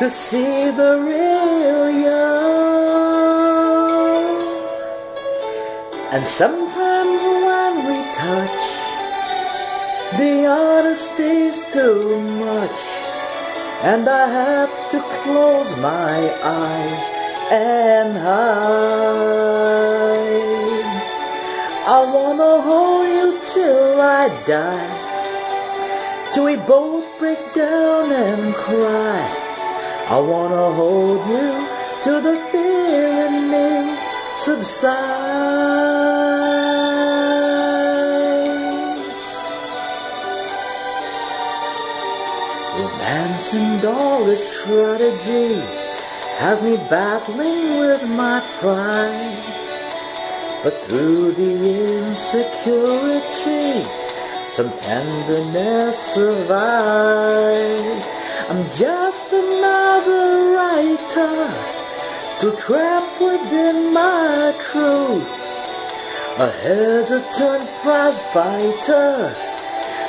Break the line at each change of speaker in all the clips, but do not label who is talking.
to see the real you. And sometimes when we touch, the honesty's too much. And I have to close my eyes and hide. I wanna hold you till I die. Till we both break down and cry. I wanna hold you till the fear in me subsides. Romance and all this strategy have me battling with my pride. But through the insecurity, some tenderness survives. I'm just another writer, still trapped within my truth. A hesitant prize fighter,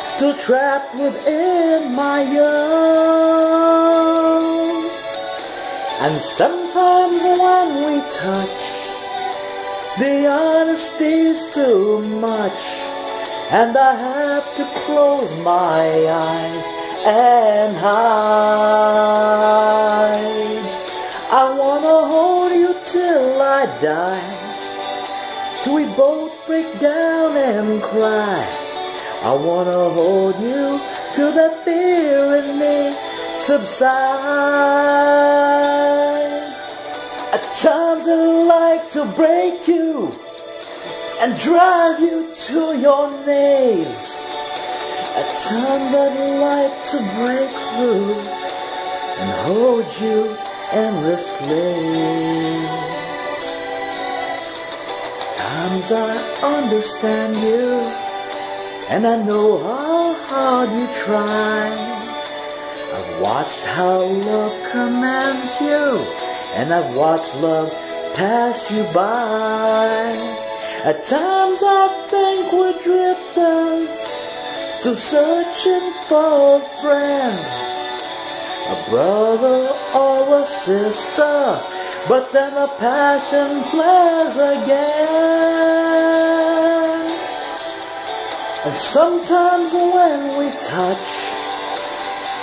still trapped within my youth. And sometimes when we touch, the honesty's too much, and I have to close my eyes and hide. I wanna hold you till I die, till we both break down and cry. I wanna hold you till the fear in me subsides. At times I like to break you and drive you to your knees. At times I'd like to break through and hold you endlessly. Times I understand you and I know how hard you try. I've watched how love commands you and I've watched love pass you by. At times I think we're drifters, still searching for a friend, a brother or a sister, but then a passion flares again. And sometimes when we touch,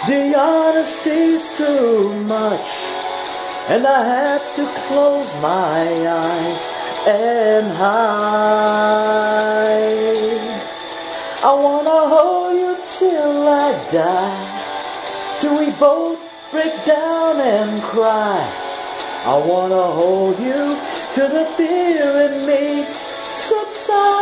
the honesty's too much, and I have to close my eyes and hide. Die, till we both break down and cry. I wanna hold you till the fear in me subsides.